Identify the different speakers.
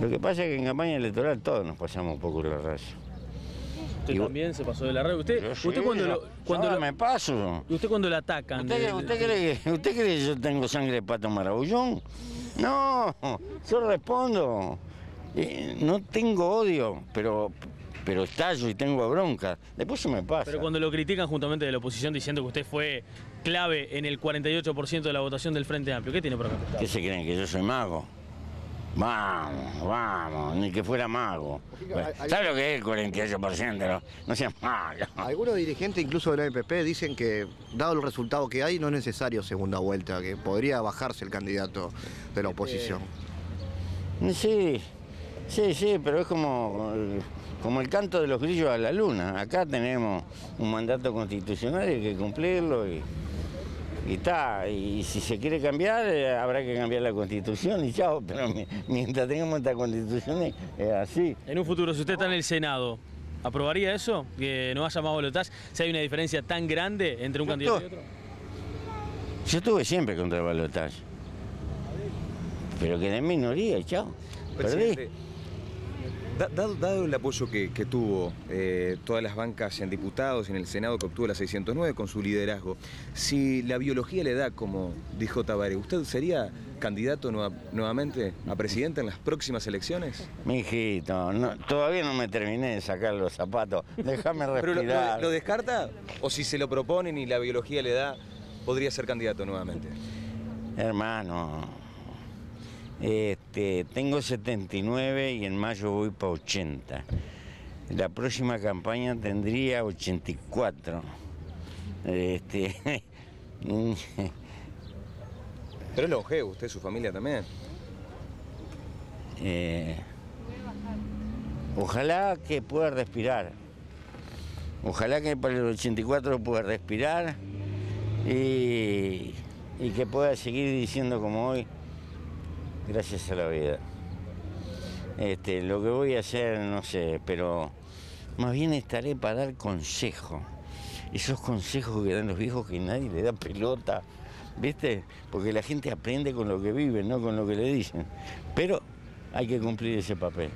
Speaker 1: Lo que pasa es que en campaña electoral todos nos pasamos un poco la raya.
Speaker 2: Usted
Speaker 1: Y
Speaker 2: también se pasó de la red. Usted, usted
Speaker 1: sí,
Speaker 2: cuando
Speaker 1: yo-
Speaker 2: lo, cuando lo-
Speaker 1: me paso.
Speaker 2: ¿y usted cuando lo atacan.
Speaker 1: ¿Usted,
Speaker 2: de-
Speaker 1: usted cree que, ¿Usted cree que yo tengo sangre de pato marabullón? No, yo respondo. Eh, no tengo odio, pero, pero estallo y tengo bronca. Después se me pasa.
Speaker 2: Pero cuando lo critican juntamente de la oposición diciendo que usted fue clave en el 48% de la votación del Frente Amplio, ¿qué tiene para contestar?
Speaker 1: ¿Qué se creen? ¿Que yo soy mago? Vamos, vamos, ni que fuera mago.
Speaker 3: hay-
Speaker 1: ¿Sabe lo que es el 48%? No, no seas malo.
Speaker 3: Algunos dirigentes, incluso de la MPP, dicen que, dado el resultado que hay, no es necesario segunda vuelta, que podría bajarse el candidato de la oposición.
Speaker 1: Sí, sí, sí, pero es como, como el canto de los grillos a la luna. Acá tenemos un mandato constitucional y hay que cumplirlo y y está. Y si se quiere cambiar, eh, habrá que cambiar la constitución y chao. Pero mi- mientras tengamos esta constitución es es así.
Speaker 2: En un futuro, si usted está en el Senado, ¿aprobaría eso? Que no haya más balotaje, si hay una diferencia tan grande entre un
Speaker 1: Yo
Speaker 2: candidato y otro.
Speaker 1: Yo estuve siempre contra el balotaje. Pero quedé en minoría y chao. Perdí.
Speaker 4: Dado, dado el apoyo que, que tuvo eh, todas las bancas en diputados y en el Senado que obtuvo la 609 con su liderazgo, si la biología le da, como dijo Tabaré, ¿usted sería candidato nueva- nuevamente a presidente en las próximas elecciones?
Speaker 1: Mi hijito, no- todavía no me terminé de sacar los zapatos. Déjame
Speaker 4: ¿Pero lo, lo-
Speaker 1: respirar.
Speaker 4: lo descarta? ¿O si se lo proponen y la biología le da, podría ser candidato nuevamente?
Speaker 1: Hermano, este, tengo 79 y en mayo voy para 80. La próxima campaña tendría 84. Este,
Speaker 4: Pero es longevo, usted, su familia también.
Speaker 1: eh, ojalá que pueda respirar. Ojalá que para el 84 pueda respirar y, y que pueda seguir diciendo como hoy, gracias a la vida. Este, lo que voy a hacer, no sé, pero más bien estaré para dar consejos. Esos consejos que dan los viejos que nadie le da pelota, ¿viste? Porque la gente aprende con lo que vive, no con lo que le dicen. Pero hay que cumplir ese papel.